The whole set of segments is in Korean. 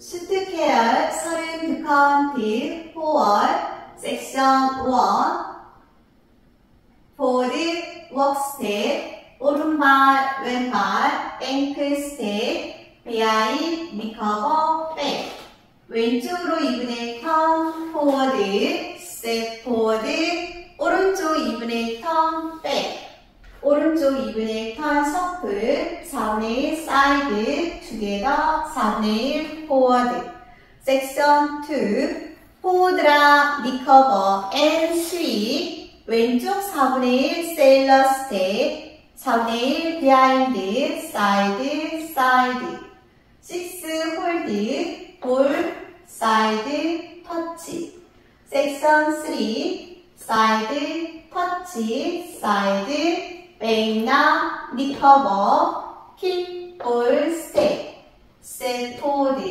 슈트케어 서른 카운트 4월 섹션 1 보드 워크스텝 오른발 왼발 앵클 스텝 비하인 리커버 백. 왼쪽으로 2분의 턴 포워드 스텝 포워드 오른쪽 2분의 턴백 오른쪽 2분의 턴 서플 4분의 1 사이드 투게더 4분의 1 포워드. 섹션 2 forward rock recover and sweep 왼쪽 4분의 1 sailor step 4분의 1 behind side side. 6 hold ball side touch. section 3 side touch side recover kick ball step 세포드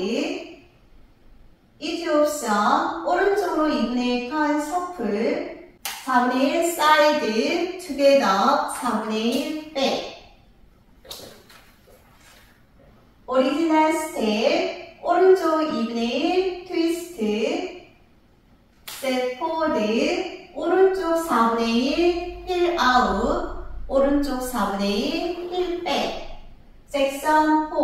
이즈 옵션 오른쪽으로 2분의 1칸 서플 4분의 1 사이드 투게더 4분의 1 백. 오리지널 스텝 오른쪽 2분의 1 트위스트 스텝 포드 오른쪽 4분의 1 힐 아웃 오른쪽 4분의 1힐 백. 섹션 4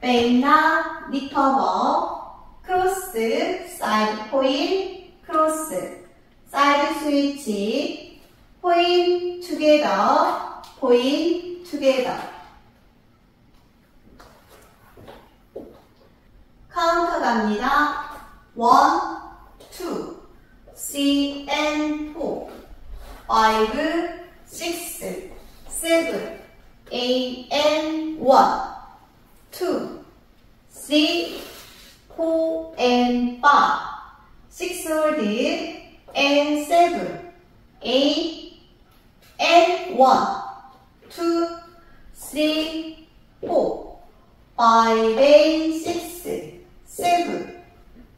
back rock recover cross side point cross. side switch point together point together. 카운트 갑니다. 1, 2, C, N, 4, 5, 6, seven, eight, and one, two, six, four and five, six already, and seven, eight and one, two, three, four, five and six, seven,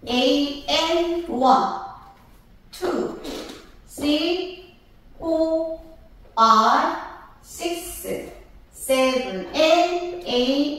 eight and one, two, three, four, five six, seven, eight, eight,